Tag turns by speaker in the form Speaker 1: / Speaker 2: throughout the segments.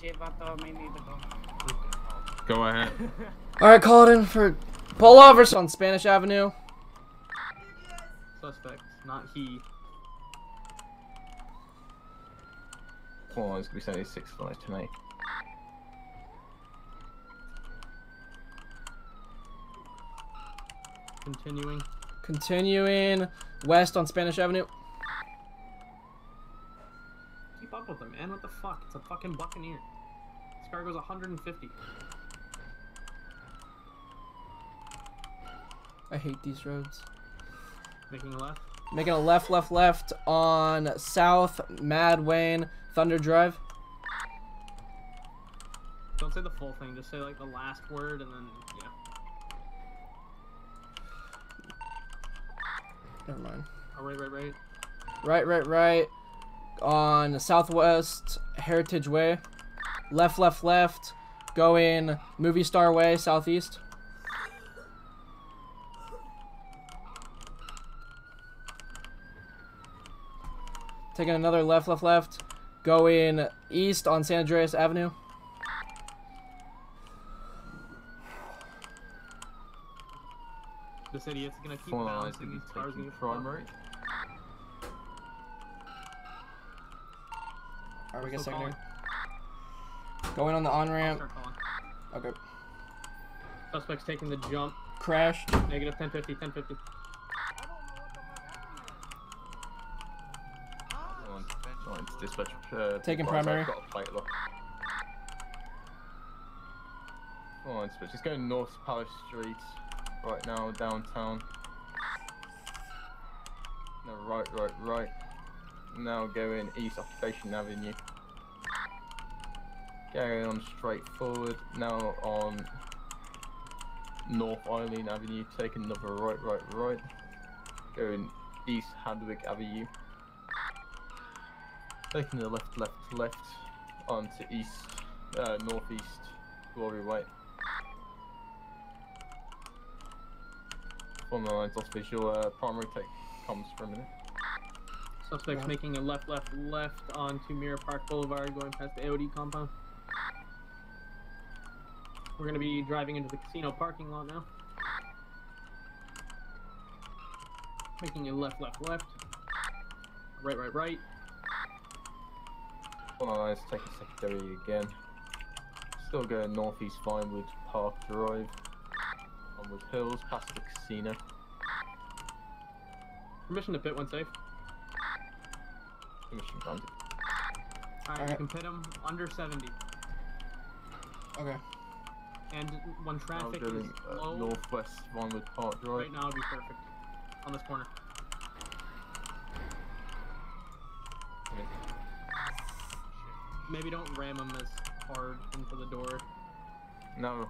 Speaker 1: shit, vato, may need to go.
Speaker 2: Go ahead.
Speaker 3: All right, call it in for pull pullovers on Spanish Avenue.
Speaker 4: Suspect, not he.
Speaker 2: Come on, it's gonna be 76 flights tonight.
Speaker 4: Continuing.
Speaker 3: Continuing west on Spanish Avenue.
Speaker 4: Keep up with him, man. What the fuck? It's a fucking Buccaneer. This car goes 150.
Speaker 3: I hate these roads.
Speaker 4: Making a left.
Speaker 3: Making a left, left, left on South Mad Wayne Thunder Drive.
Speaker 4: Don't say the full thing. Just say like the last word and then yeah.
Speaker 3: Never mind.
Speaker 4: Oh, right, right, right.
Speaker 3: Right, right, right. On Southwest Heritage Way. Left, left, left. Going Movie Star Way, southeast. Taking another left, left, left. Going east on San Andreas Avenue.
Speaker 4: This idiot's gonna keep
Speaker 2: Four lines
Speaker 4: bouncing
Speaker 2: and
Speaker 4: these cars.
Speaker 2: taking
Speaker 4: and get
Speaker 3: Alright, we get
Speaker 4: Still
Speaker 3: secondary.
Speaker 4: calling.
Speaker 3: Going on the
Speaker 4: on-ramp.
Speaker 3: Okay.
Speaker 4: Suspect's taking the jump.
Speaker 3: Crashed.
Speaker 4: Negative 1050, 1050.
Speaker 2: Come dispatch. Uh,
Speaker 3: Taking
Speaker 2: lines,
Speaker 3: primary.
Speaker 2: I've got a plate lock. Come on, dispatch. Just going north Palace Street right now, downtown. No, right, right, right. Now going east Occupation Avenue. Carry on straight forward. Now on North Eileen Avenue. Taking another right, right, right. Going east Hawick Avenue. Taking the left, left, left onto east, uh, northeast, Glory of the lines lost visual, uh, primary take comms for a minute.
Speaker 4: Suspect's
Speaker 3: Yeah.
Speaker 4: making a left, left, left onto Mirror Park Boulevard, going past the AOD compound. We're gonna be driving into the casino parking lot now. Making a left, left, left. Right, right, right.
Speaker 2: One of the lines taking secondary again. Still going northeast Vinewood Park Drive. Onward Hills, past the casino.
Speaker 4: Permission to pit when safe.
Speaker 2: Permission granted.
Speaker 4: Alright, you can pit him under 70.
Speaker 3: Okay.
Speaker 4: And when
Speaker 2: Now
Speaker 4: traffic is
Speaker 2: going uh,
Speaker 4: low,
Speaker 2: northwest Vinewood Park Drive.
Speaker 4: right now would be perfect. On this corner. Maybe don't ram him as hard into the door.
Speaker 2: Now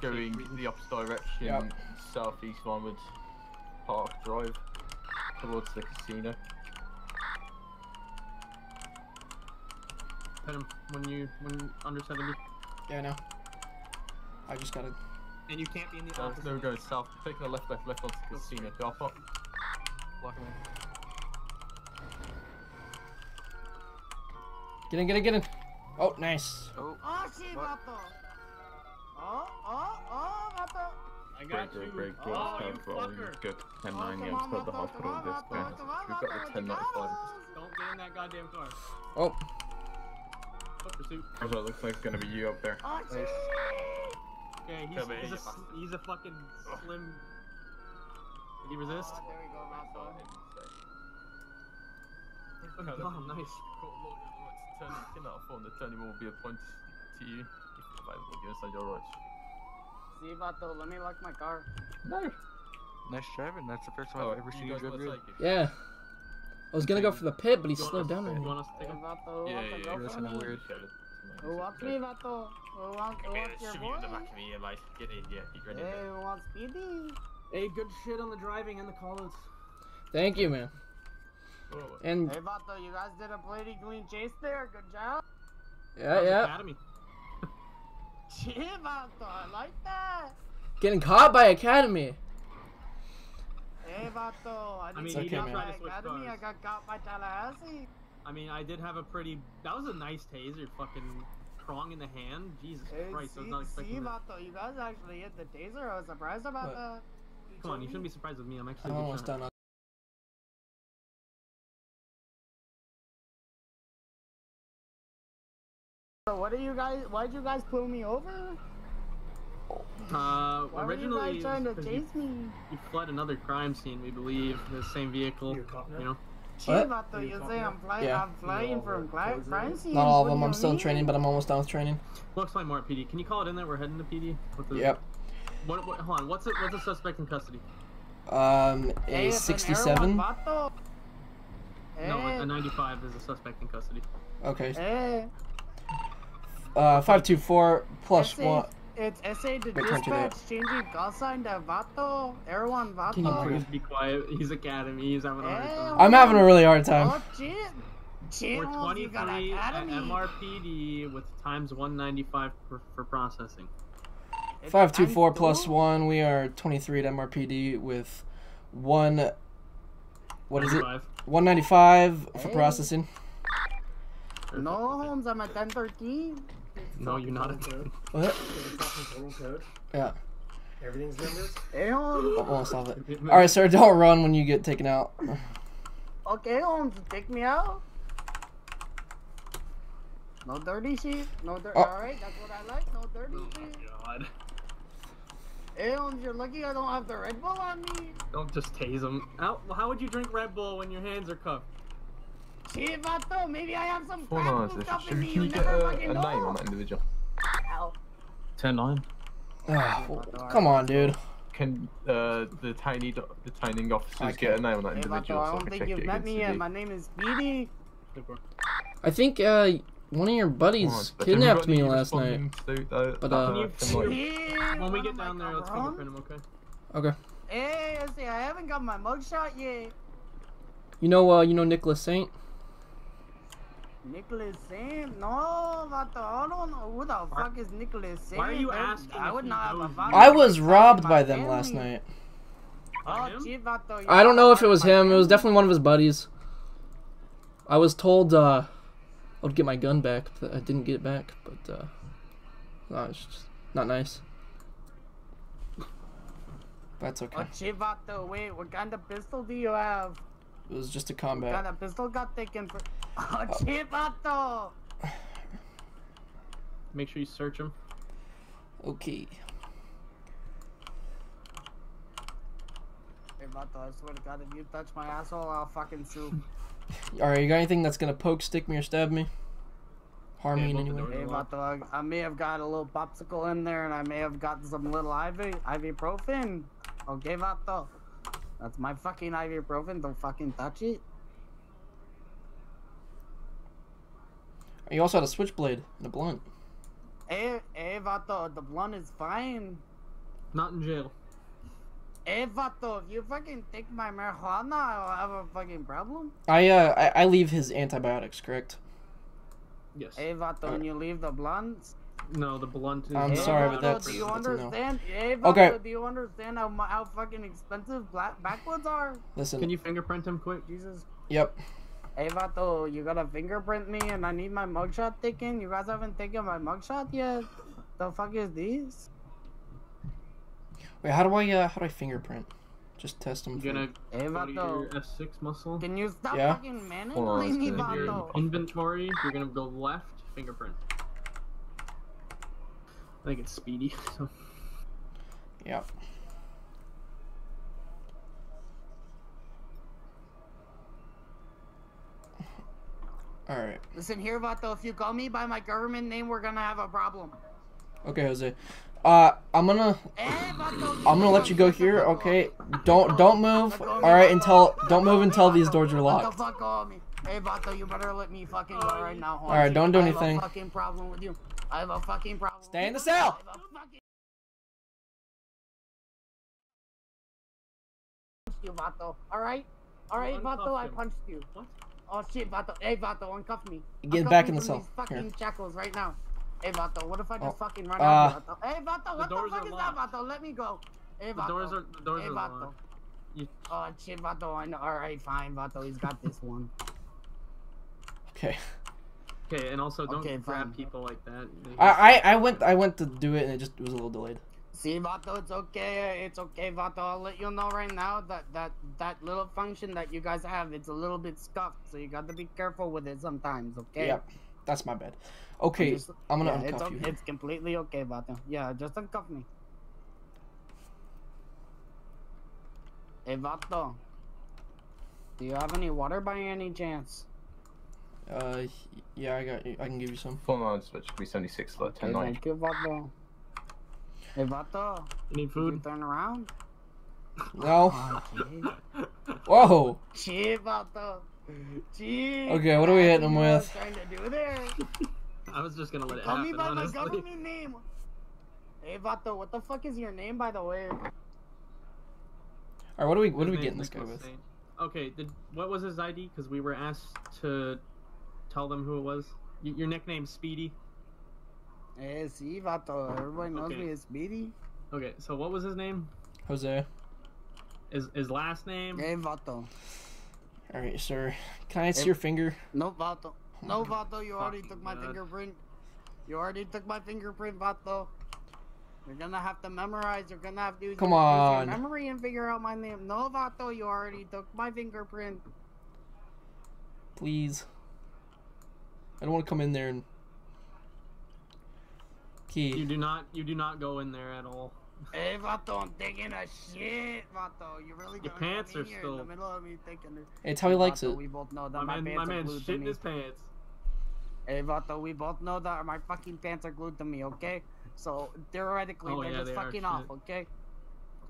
Speaker 2: going the opposite direction,
Speaker 3: Yep.
Speaker 2: southeast Vinewood Park Drive, towards the casino.
Speaker 4: Pit him when you when under 70.
Speaker 3: Yeah, I know. I just gotta.
Speaker 4: And you can't be in the
Speaker 2: Uh,
Speaker 4: opposite.
Speaker 2: no, we're going south, taking a left, left, left onto the casino car park.
Speaker 4: Block him in.
Speaker 3: Get in, get in, get in. Oh, nice.
Speaker 1: Oh, shit, vato. Oh, oh, oh, vato.
Speaker 4: I got
Speaker 2: Break,
Speaker 4: you.
Speaker 2: break, break,
Speaker 4: oh,
Speaker 2: break,
Speaker 4: you
Speaker 2: break,
Speaker 4: fucker.
Speaker 2: Good. 10
Speaker 1: Oh,
Speaker 2: 9
Speaker 1: come
Speaker 2: games
Speaker 1: on,
Speaker 2: to the
Speaker 1: vato,
Speaker 2: hospital
Speaker 1: come
Speaker 2: this
Speaker 1: on,
Speaker 2: time.
Speaker 1: vato,
Speaker 2: We've got
Speaker 1: vato,
Speaker 2: the 1095.
Speaker 4: Don't get in that goddamn car.
Speaker 3: Oh,
Speaker 4: Foot pursuit.
Speaker 2: Also, it looks like it's gonna be you up there.
Speaker 1: Oh, shit.
Speaker 4: Okay, he's,
Speaker 2: Come
Speaker 4: he's,
Speaker 2: you
Speaker 4: a, s- he's a fucking slim. Did he oh, resist?
Speaker 1: Oh, there we go, vato.
Speaker 4: Oh, nice.
Speaker 2: Turn, get out of phone. The turning will be appointed to you if available. You understand your rights?
Speaker 1: See, vato, let me lock my car.
Speaker 2: No.
Speaker 5: Nice driving. That's the first time
Speaker 2: Oh,
Speaker 5: I've ever
Speaker 2: you
Speaker 5: seen you
Speaker 2: guys
Speaker 5: drive
Speaker 2: wanna
Speaker 5: good.
Speaker 3: yeah. I was gonna go for the pit, but he slowed down on
Speaker 4: You
Speaker 3: me.
Speaker 4: want us to take him?
Speaker 1: vato, who
Speaker 2: Yeah,
Speaker 1: wants
Speaker 2: yeah, yeah.
Speaker 1: go
Speaker 5: You're
Speaker 1: for
Speaker 5: listening
Speaker 1: me?
Speaker 5: weird.
Speaker 1: Who wants me, vato? Who wants, who wants your boy?
Speaker 2: of me, mate. Get in, yeah. Get ready.
Speaker 1: Hey, who wants Speedy?
Speaker 4: Hey, good shit on the driving and the callouts.
Speaker 3: Thank you, man. And
Speaker 1: Hey, vato, you guys did a pretty clean chase there. Good job.
Speaker 3: yeah, yeah.
Speaker 4: Academy.
Speaker 1: Shit, vato, I like that.
Speaker 3: Getting caught by Academy.
Speaker 1: Hey, vato, I didn't
Speaker 4: mean,
Speaker 1: get
Speaker 3: you did
Speaker 1: caught
Speaker 3: try
Speaker 4: to switch
Speaker 1: Academy. I
Speaker 4: cars.
Speaker 1: got caught by Tallahassee.
Speaker 4: I mean, I did have a pretty. That was a nice taser, fucking prong in the hand. Jesus
Speaker 1: Hey,
Speaker 4: Christ, I was
Speaker 1: see,
Speaker 4: not
Speaker 1: see,
Speaker 4: expecting that.
Speaker 1: Vato, you guys actually hit the taser. I was surprised about
Speaker 3: What?
Speaker 1: that.
Speaker 4: Come on, you shouldn't be surprised with me. I'm actually.
Speaker 3: I'm
Speaker 4: a good
Speaker 3: almost
Speaker 4: shot.
Speaker 3: done.
Speaker 1: So what are you guys? Why'd you guys pull me over?
Speaker 4: Uh,
Speaker 1: Why were you
Speaker 4: originally,
Speaker 1: trying to
Speaker 4: it was 'cause
Speaker 1: chase
Speaker 4: you,
Speaker 1: me?
Speaker 4: you fled another crime scene, we believe, the same vehicle.
Speaker 6: You a cop now?
Speaker 4: You know.
Speaker 3: What?
Speaker 1: Chief, Vato, you say I'm flying?
Speaker 3: Yeah.
Speaker 1: I'm flying from
Speaker 6: the
Speaker 1: cli- crime
Speaker 6: right?
Speaker 1: scenes.
Speaker 3: Not all of them. I'm still in training, but I'm almost done with training.
Speaker 4: We'll explain more at PD. Can you call it in that we're heading to PD? With the,
Speaker 3: Yep.
Speaker 4: What, what, hold on. What's it? What's the suspect in custody?
Speaker 3: Um, a
Speaker 1: it's an
Speaker 3: 67.
Speaker 1: Air
Speaker 4: No, a 95 is a suspect in custody.
Speaker 3: Okay.
Speaker 1: hey.
Speaker 3: Uh, 524 one.
Speaker 1: It's SA to
Speaker 3: Wait, can't do that.
Speaker 1: dispatch, changing call sign to Vato. Air One,
Speaker 3: Can you
Speaker 4: Please be quiet. He's academy. He's having a hard time.
Speaker 3: I'm having a really hard time.
Speaker 1: Oh, shit. Shit,
Speaker 4: We're
Speaker 1: Holmes, you got
Speaker 4: 23 at MRPD with times 195 for, for processing.
Speaker 3: 524
Speaker 1: times
Speaker 3: plus
Speaker 1: two?
Speaker 3: 1. We are 23 at MRPD with 1. What is it?
Speaker 4: 95.
Speaker 3: 195 for
Speaker 1: Hey.
Speaker 3: processing.
Speaker 1: No, Holmes, I'm at 1013.
Speaker 4: No, you're not. A,
Speaker 6: Code.
Speaker 3: What?
Speaker 6: total code?
Speaker 3: Yeah.
Speaker 6: Everything's numbers?
Speaker 1: Hey, Holmes.
Speaker 3: Almost it. Alright, sir, don't run when you get taken out.
Speaker 1: Okay, Holmes, take me out. No dirty shit. No dirty.
Speaker 3: Oh.
Speaker 1: Alright, that's what I like. No dirty
Speaker 4: oh
Speaker 1: shit.
Speaker 4: my god.
Speaker 1: Hey, Holmes, you're lucky I don't have the Red Bull on me.
Speaker 4: Don't just tase him. How, how would you drink Red Bull when your hands are cuffed?
Speaker 1: Shit, Vato, maybe I have some
Speaker 2: Hold
Speaker 1: crap
Speaker 2: on,
Speaker 1: hooked up in
Speaker 2: should,
Speaker 1: me. You
Speaker 2: you get
Speaker 1: never
Speaker 2: a, a
Speaker 1: fucking
Speaker 2: name
Speaker 1: know.
Speaker 2: on that individual?
Speaker 1: Ow.
Speaker 5: 10 9.
Speaker 3: Ah, come on, dude.
Speaker 2: Can uh, the tiny do- the timing officers get a name on that
Speaker 1: Hey,
Speaker 2: individual
Speaker 1: Vato, I
Speaker 2: so I
Speaker 1: don't
Speaker 2: can
Speaker 1: think you've met me yet. My name is Speedy.
Speaker 3: I think uh, one of your
Speaker 2: Come on,
Speaker 3: buddies kidnapped me last night.
Speaker 2: to, uh,
Speaker 3: But, uh,
Speaker 4: Can you-
Speaker 2: can, like,
Speaker 1: Yeah,
Speaker 4: When we get down there, let's
Speaker 1: cabrons.
Speaker 4: fingerprint him, okay?
Speaker 3: Okay.
Speaker 1: Hey, I say I haven't got my mugshot yet.
Speaker 3: You know, uh, you know Nicholas Saint?
Speaker 1: Nicholas Saint? No, Vato, I don't know who the fuck is Nicholas Saint.
Speaker 4: why are you asking
Speaker 1: I would not have a
Speaker 4: knows
Speaker 3: I was robbed by them last night.
Speaker 4: By
Speaker 1: Oh,
Speaker 4: him?
Speaker 1: gee, Vato, you
Speaker 3: I don't know if it was him. It was definitely one of his buddies. I was told uh, I would get my gun back, but I didn't get it back. But uh, no, it's just not nice. That's okay.
Speaker 1: Oh, gee, wait, what kind of pistol do you have?
Speaker 3: It was just a combat.
Speaker 1: What kind
Speaker 3: combat.
Speaker 1: of pistol got taken for... Oh, gee, Vato!
Speaker 4: Make sure you search him.
Speaker 3: Okay.
Speaker 1: Hey, Vato, I swear to God, if you touch my asshole, I'll fucking sue.
Speaker 3: All right, you got anything that's gonna poke, stick me, or stab me? Harm me
Speaker 4: Yeah,
Speaker 3: in any way?
Speaker 1: Hey, Vato, I, I may have got a little popsicle in there, and I may have got some little ivy, ibuprofen. Okay, Vato? That's my fucking ibuprofen, don't fucking touch it.
Speaker 3: You also had a switchblade and a blunt.
Speaker 1: Hey, hey, Vato, the blunt is fine.
Speaker 4: Not in jail.
Speaker 1: Hey, Vato, if you fucking take my marijuana, I'll have a fucking problem.
Speaker 3: I uh, I, I leave his antibiotics, correct?
Speaker 4: Yes.
Speaker 1: Hey, Vato, when you leave the blunts.
Speaker 4: No, the blunt is.
Speaker 3: I'm
Speaker 1: hey,
Speaker 3: sorry,
Speaker 1: Vato,
Speaker 3: but that's-
Speaker 1: Do you
Speaker 3: that's a no.
Speaker 1: understand? Hey, Vato,
Speaker 3: Okay.
Speaker 1: do you understand how, how fucking expensive black backwoods are?
Speaker 3: Listen.
Speaker 4: Can you fingerprint him quick?
Speaker 1: Jesus.
Speaker 3: Yep.
Speaker 1: Hey, Vato, you gotta fingerprint me and I need my mugshot taken. You guys haven't taken my mugshot yet? The fuck is this?
Speaker 3: Wait, how do I uh, how do I fingerprint? Just test them.
Speaker 4: You're gonna
Speaker 1: Hey,
Speaker 4: go to your
Speaker 1: Vato,
Speaker 4: F6 muscle.
Speaker 1: can you stop
Speaker 3: Yeah?
Speaker 1: fucking
Speaker 2: Hold on,
Speaker 1: manhandling me,
Speaker 2: it's
Speaker 4: Your
Speaker 1: Vato?
Speaker 4: inventory. You're gonna go left. Fingerprint. I think it's speedy. So.
Speaker 3: Yep. All right.
Speaker 1: Listen here, Vato, if you call me by my government name, we're gonna have a problem.
Speaker 3: Okay, Jose. Uh, I'm gonna
Speaker 1: Hey, Vato,
Speaker 3: I'm gonna let you go here. Okay. Don't don't move. All right until don't move until these doors are
Speaker 1: What the
Speaker 3: locked.
Speaker 1: fuck on me? Hey, Vato, you better let me fucking go right now.
Speaker 3: All right, don't do
Speaker 1: I have
Speaker 3: anything.
Speaker 1: a fucking problem with you. I have a fucking problem.
Speaker 3: Stay in the cell.
Speaker 1: I have a fucking... You, Vato. All right, all right,
Speaker 4: You
Speaker 1: Vato. I punched you.
Speaker 4: What?
Speaker 1: Oh shit, Vato. Hey, Vato, uncuff me.
Speaker 3: Get
Speaker 1: Uncuff
Speaker 3: back
Speaker 1: me
Speaker 3: in the
Speaker 1: from
Speaker 3: cell.
Speaker 1: These fucking
Speaker 3: Here.
Speaker 1: shackles right now. Hey, Vato. What if I just
Speaker 3: Oh,
Speaker 1: fucking run
Speaker 3: uh,
Speaker 1: out? here, Vato? Hey, Vato. What the,
Speaker 4: doors
Speaker 1: fuck is
Speaker 4: locked.
Speaker 1: that, Vato? Let me go. Hey,
Speaker 4: The doors are the doors
Speaker 1: Hey,
Speaker 4: are
Speaker 1: Vato.
Speaker 4: locked. You-
Speaker 1: Oh shit, Vato. I know. All right, fine, Vato. He's got this one.
Speaker 3: Okay.
Speaker 4: Okay, and also don't
Speaker 1: Okay,
Speaker 4: grab people like that.
Speaker 3: I, I I went I went to do it and it just it was a little delayed.
Speaker 1: See, Vato, it's okay. It's okay, Vato. I'll let you know right now that that that little function that you guys have, it's a little bit scuffed, so you got to be careful with it sometimes. Okay.
Speaker 3: Yep, that's my bad. Okay,
Speaker 1: Just-
Speaker 3: I'm gonna
Speaker 1: yeah, it's,
Speaker 3: uncuff
Speaker 1: o-
Speaker 3: you.
Speaker 1: it's completely okay, Vato. Yeah, just uncuff me. Hey, Vato. Do you have any water by any chance?
Speaker 3: Uh, yeah, I got you. I can give you some.
Speaker 2: Full knowledge, which should be 76, like 10
Speaker 1: Okay,
Speaker 2: 9.
Speaker 1: thank you, Vato. Hey, Vato.
Speaker 4: You need
Speaker 1: Can you
Speaker 4: food?
Speaker 1: turn around?
Speaker 3: No.
Speaker 1: Oh,
Speaker 3: Whoa.
Speaker 1: Chill, Vato. Chill.
Speaker 3: Okay, what are we hitting him
Speaker 1: see what
Speaker 3: with?
Speaker 1: Trying to do there.
Speaker 4: I was just gonna let it
Speaker 1: Call me
Speaker 4: happen,
Speaker 1: by my
Speaker 4: honestly.
Speaker 1: government name. Hey, Vato, what the fuck is your name, by the way?
Speaker 3: All right, what are we what are we getting
Speaker 4: name's
Speaker 3: this guy with?
Speaker 4: Okay, did what was his ID? Because we were asked to tell them who it was. Y- your nickname's Speedy.
Speaker 1: Eh, hey, see, Vato. Everybody knows
Speaker 4: Okay.
Speaker 1: me as Speedy.
Speaker 4: Okay, so what was his name?
Speaker 3: Jose.
Speaker 4: His his last name?
Speaker 1: Hey, Vato.
Speaker 3: All right, sir. Can I see
Speaker 1: Hey.
Speaker 3: your finger?
Speaker 1: No, Vato. No, oh, Vato, you already took my
Speaker 4: God.
Speaker 1: fingerprint. You already took my fingerprint, Vato. You're gonna have to memorize. You're gonna have to use
Speaker 3: Come
Speaker 1: your, use your
Speaker 3: on.
Speaker 1: memory and figure out my name. No, Vato, you already took my fingerprint.
Speaker 3: Please. I don't want to come in there and.
Speaker 4: You do not you do not go in there at all.
Speaker 1: Hey, Vato, I'm taking a shit, Vato. You really
Speaker 4: Your pants are still-
Speaker 1: in the middle of me taking it?
Speaker 3: It's how he likes
Speaker 1: Vato,
Speaker 3: it.
Speaker 1: We both know that
Speaker 4: My
Speaker 1: my,
Speaker 4: man,
Speaker 1: pants
Speaker 4: my
Speaker 1: are
Speaker 4: man's
Speaker 1: glued to me.
Speaker 4: his pants.
Speaker 1: Hey, Vato, we both know that my fucking pants are glued to me, okay? So theoretically,
Speaker 4: Oh,
Speaker 1: they're
Speaker 4: yeah,
Speaker 1: just
Speaker 4: they
Speaker 1: fucking off,
Speaker 4: shit.
Speaker 1: okay?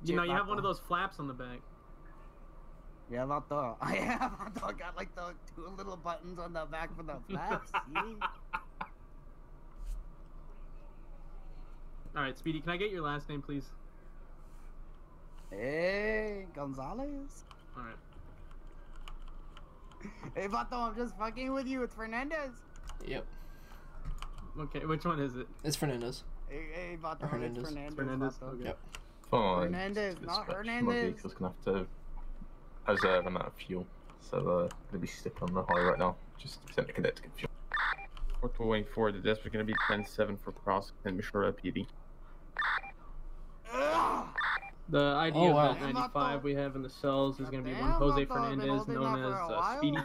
Speaker 4: You know,
Speaker 1: Shit,
Speaker 4: you have one of those flaps on the back.
Speaker 1: Yeah, Vato. I have. Vato. I got like the two little buttons on the back for the flaps. see?
Speaker 4: All right, Speedy, can I get your last name, please?
Speaker 1: Hey, Gonzalez.
Speaker 4: All right.
Speaker 1: Hey, Vato, I'm just fucking with you. It's Fernandez.
Speaker 3: Yep.
Speaker 4: Okay, which one is it?
Speaker 3: It's Fernandez.
Speaker 1: Hey, hey, Vato,
Speaker 3: Or Hernandez.
Speaker 1: it's Fernandez.
Speaker 4: Fernandez?
Speaker 1: Vato.
Speaker 4: Okay.
Speaker 3: Yep.
Speaker 2: Full knowledge.
Speaker 1: Hernandez, not
Speaker 2: stretch, My
Speaker 1: Hernandez.
Speaker 2: vehicle's gonna have to preserve amount of fuel. So, uh, gonna be stuck on the highway right now. Just send a cadet to get fuel.
Speaker 5: What we're waiting for, the desk is going to be 10-7 for cross and Mishura PD.
Speaker 1: Ugh.
Speaker 4: The ID
Speaker 3: Oh,
Speaker 4: of that 95 we have in the cells is going to be one Jose
Speaker 1: Vato, I've been
Speaker 4: Fernandez, known as
Speaker 1: for
Speaker 4: uh. Speedy.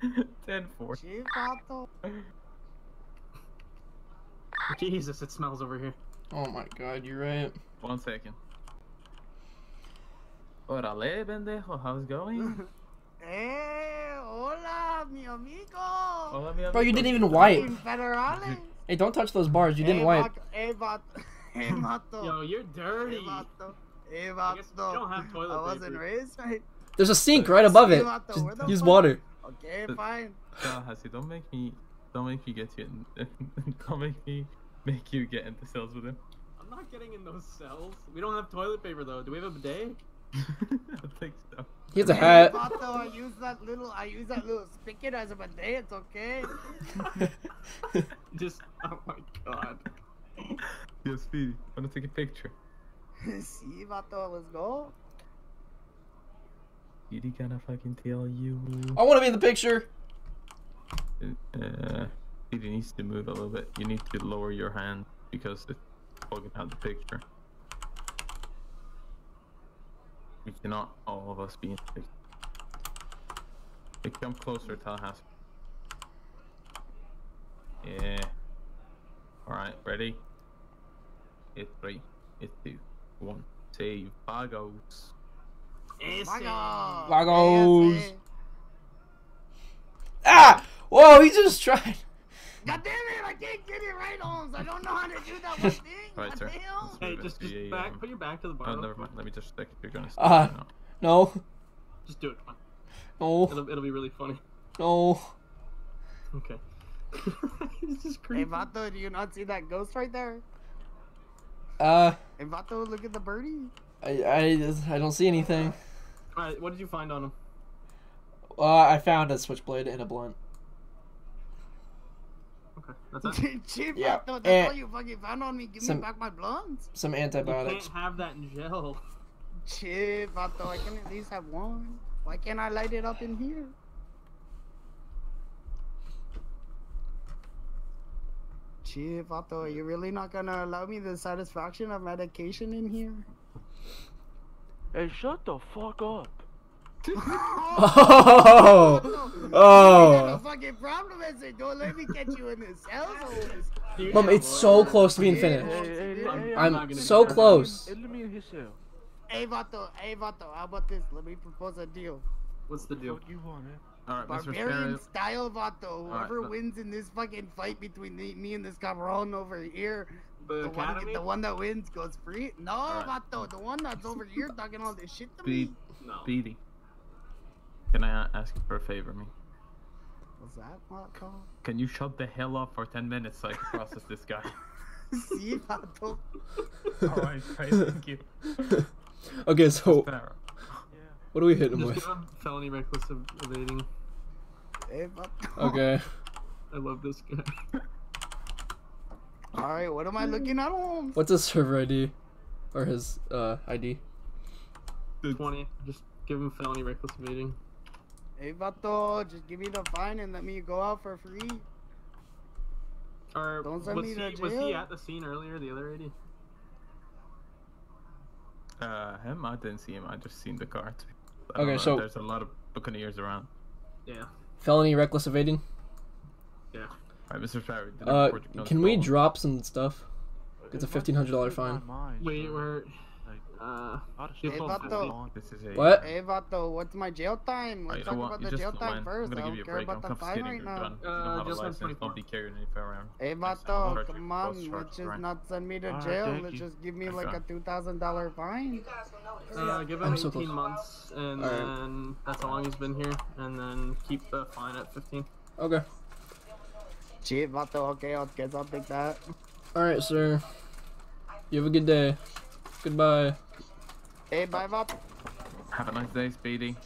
Speaker 5: 10-4.
Speaker 4: Jesus, it smells over here.
Speaker 3: Oh my god, you're right.
Speaker 5: One second. Orale, pendejo, how's it going?
Speaker 1: Hey, hola, mi amigo.
Speaker 5: Hola, mi
Speaker 3: Bro, you didn't even wipe. Hey, don't touch those bars. You didn't
Speaker 1: hey,
Speaker 3: wipe.
Speaker 1: Vato. Hey, Vato. Hey, Vato.
Speaker 4: Yo, you're
Speaker 1: Hey,
Speaker 4: dirty.
Speaker 1: Hey,
Speaker 4: I guess you
Speaker 1: Vato.
Speaker 4: don't have toilet
Speaker 1: I wasn't
Speaker 4: paper.
Speaker 1: raised right.
Speaker 3: There's a sink right above it. Just use
Speaker 1: fuck-
Speaker 3: water.
Speaker 1: Okay, fine.
Speaker 5: Tallahassee, don't make me, don't make me get you, in, don't make me make you get into cells with him.
Speaker 4: I'm not getting in those cells. We don't have toilet paper though. Do we have a bidet?
Speaker 5: I think so.
Speaker 3: He has a
Speaker 1: Hey,
Speaker 3: hat.
Speaker 1: Vato, I use that little, I use that little spigot as a bidet. It's okay.
Speaker 4: Just oh my god.
Speaker 5: Yo, Speedy, wanna take a picture?
Speaker 1: See, Vato, let's go.
Speaker 5: Speedy gonna fucking tell you.
Speaker 3: I want to be in the picture.
Speaker 5: Uh, Speedy needs to move a little bit. You need to lower your hand because it's fucking out the picture. We cannot all of us be in the picture. Hey, come closer, Tallahassee. Yeah. Alright, ready? It's three, it's two, one. Save Vagos.
Speaker 4: Ese.
Speaker 1: Vago.
Speaker 3: Vagos. Ah! Whoa, he just tried.
Speaker 1: God damn it, I can't get it right, Holmes. I don't know how to do that one thing.
Speaker 5: Right, sir.
Speaker 1: Goddamn.
Speaker 4: Hey, just, just
Speaker 5: Yeah,
Speaker 4: back.
Speaker 5: yeah.
Speaker 4: Put your back to the bar.
Speaker 5: Oh, never mind. Let me just check if you're gonna.
Speaker 3: Uh,
Speaker 5: stop now.
Speaker 3: No,
Speaker 4: Just do it. Come on.
Speaker 3: no,
Speaker 4: It'll, it'll be really funny.
Speaker 3: no.
Speaker 4: Okay. this it's just
Speaker 1: Hey,
Speaker 4: creepy.
Speaker 1: Vato, do you not see that ghost right there?
Speaker 3: Uh,
Speaker 1: Hey, Vato, look at the birdie.
Speaker 3: I, I, I don't see anything.
Speaker 4: All right, what did you find on him?
Speaker 3: Uh, I found a switchblade and a blunt.
Speaker 4: Okay, that's it.
Speaker 1: Chief,
Speaker 3: Yeah,
Speaker 1: Vato, that's
Speaker 3: eh,
Speaker 1: all you fucking found on me. Give
Speaker 3: some-
Speaker 1: me back my blunts.
Speaker 3: Some
Speaker 4: You
Speaker 3: antibiotics.
Speaker 4: can't have that in gel.
Speaker 1: Chief, Vato, I can at least have one. Why can't I light it up in here? Chief, Vato, are you really not gonna allow me the satisfaction of medication in here?
Speaker 7: Hey, shut the fuck up.
Speaker 3: Oh,
Speaker 1: What
Speaker 3: oh.
Speaker 1: the fucking problem is it? Don't let me get you in the cell
Speaker 3: Mom, it's so close to being finished.
Speaker 7: Hey, hey, hey,
Speaker 4: I'm-
Speaker 7: hey,
Speaker 3: I'm
Speaker 4: not gonna
Speaker 3: so
Speaker 4: be-
Speaker 3: close.
Speaker 7: Hey, let me in his cell.
Speaker 1: Hey, Vato, hey, Vato, how about this? Let me propose a deal.
Speaker 4: What's the deal?
Speaker 7: What do you want, man?
Speaker 5: Alright, Mr.
Speaker 1: Barbarian style, Vato. Whoever
Speaker 5: but-
Speaker 1: wins in this fucking fight between me, me and this cabron over here,
Speaker 4: The
Speaker 1: the one, the one that wins goes free. No,
Speaker 5: Alright.
Speaker 1: Vato, the one that's over here talking all this shit to
Speaker 5: Be-
Speaker 1: me.
Speaker 4: No.
Speaker 5: Beatty. Can I ask you for a favor, me?
Speaker 1: What's that, Vato?
Speaker 5: Can you shut the hell up for 10 minutes so I can process this guy?
Speaker 1: See, Vato.
Speaker 5: Alright, great, thank you.
Speaker 3: Okay, so what do we hit him
Speaker 4: Just
Speaker 3: with?
Speaker 4: give him felony reckless ev- evading.
Speaker 1: Hey, Vato.
Speaker 3: Okay.
Speaker 4: I love this guy.
Speaker 1: Alright, what am I looking at, Holmes?
Speaker 3: What's his server ID? Or his uh ID?
Speaker 4: 20. Just give him felony reckless evading.
Speaker 1: Hey, Vato, just give me the fine and let me go out for free.
Speaker 4: Or
Speaker 1: Don't send
Speaker 4: was,
Speaker 1: me to
Speaker 4: he, was he at the scene earlier, the other 80?
Speaker 5: Uh, him? I didn't see him. I just seen the car.
Speaker 3: Okay,
Speaker 5: know,
Speaker 3: so-
Speaker 5: there's a lot of Buccaneers around.
Speaker 4: Yeah.
Speaker 3: Felony reckless evading.
Speaker 4: Yeah.
Speaker 5: Alright, Mr. Sparrow. did
Speaker 3: Uh, can we drop some stuff? It's a $1,500 fine.
Speaker 7: mind,
Speaker 4: Wait,
Speaker 7: so,
Speaker 4: we're.
Speaker 7: Like,
Speaker 4: Uh.
Speaker 7: a lot of
Speaker 4: Hey,
Speaker 1: Vato.
Speaker 7: goes on.
Speaker 5: This is a.
Speaker 3: What?
Speaker 1: Hey, Vato, what's my jail time? Let's talk about the jail time
Speaker 5: mind.
Speaker 1: first.
Speaker 5: I'm
Speaker 1: I
Speaker 5: gonna
Speaker 1: don't
Speaker 5: give you a
Speaker 1: care
Speaker 5: break. I'm
Speaker 1: about the fine right now.
Speaker 4: Uh,
Speaker 5: don't
Speaker 4: just
Speaker 5: license. Don't be carrying any firearm.
Speaker 1: Hey, Vato, come on. Let's just
Speaker 5: right.
Speaker 1: not send me to jail.
Speaker 7: thank
Speaker 1: Let's just give me like a $2,000 fine.
Speaker 4: Uh, give him 18
Speaker 3: so
Speaker 4: months, and
Speaker 3: Alright.
Speaker 4: then that's how long he's been here, and then keep the fine at 15.
Speaker 3: Okay.
Speaker 1: Chief, Vato, okay, I guess I'll take that.
Speaker 3: Alright, sir. You have a good day. Goodbye.
Speaker 1: Hey, bye, Vato.
Speaker 5: Have a nice day, Speedy.